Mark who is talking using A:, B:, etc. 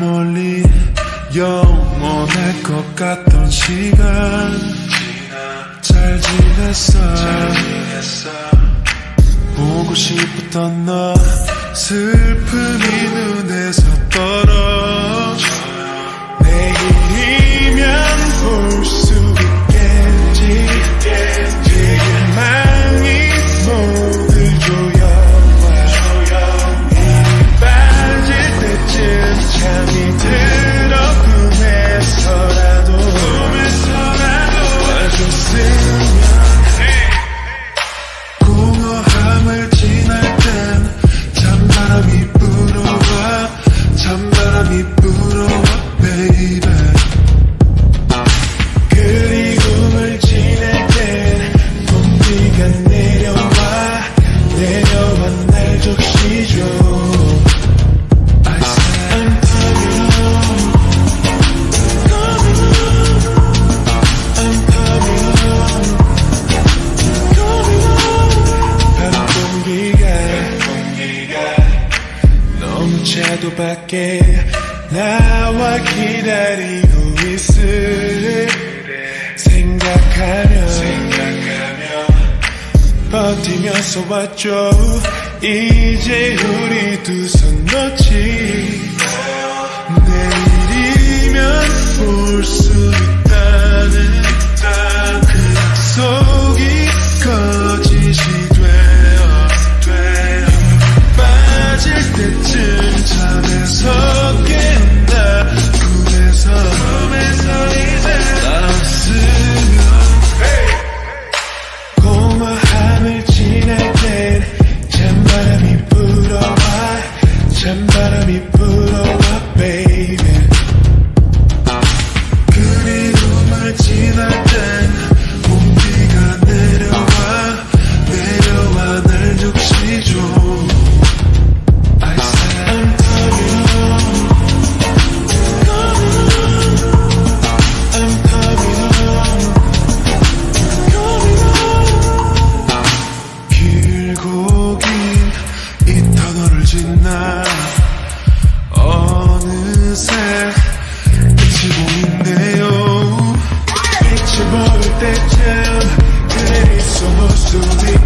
A: 멀리 영원할 것 같던 시간 잘 지냈어 잘 지냈어. 보고 싶었던 너 슬픔이 밖에 나와 기다리고 있을 생각 하며 버티면서 왔죠. 이제 우리 두 손 놓지. to me.